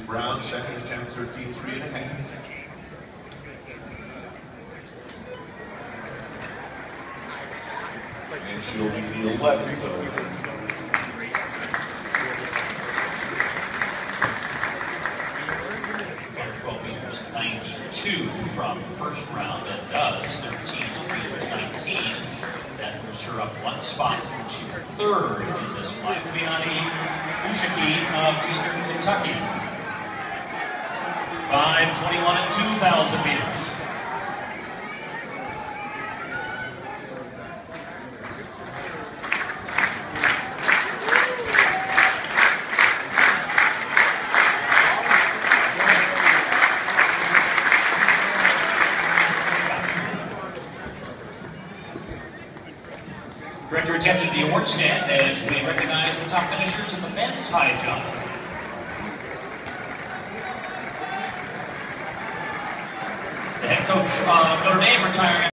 Brown, second attempt, 13 three and a half. And she'll be the 11th, so 12 meters 92 from first round. That does 13 meters 19. That moves her up one spot to third in this flight. Vianney Ushaki of Eastern Kentucky. 521 at 2,000 meters. Direct your attention to the award stand as we recognize the top finishers in the men's high jump. Head coach of Notre Dame retiring.